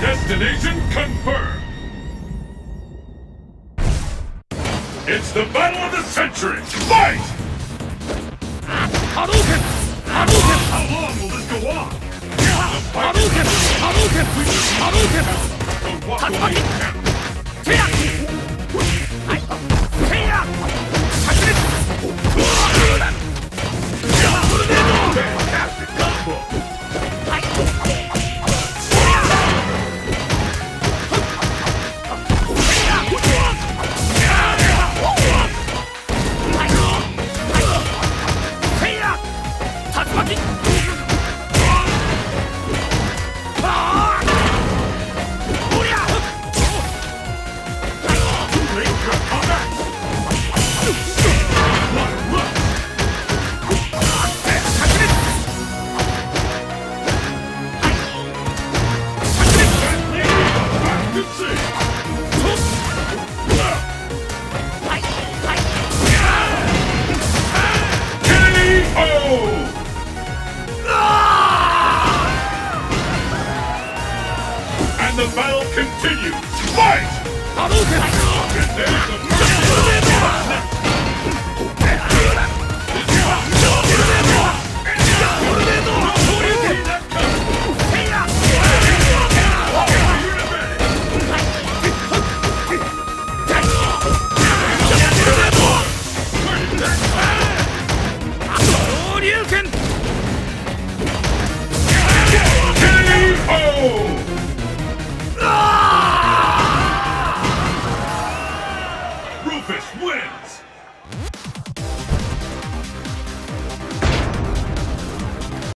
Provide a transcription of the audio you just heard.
Destination confirmed! It's the battle of the century! Fight! Hadouken! the battle continues. Fight! Chris